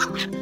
Ха-ха-ха.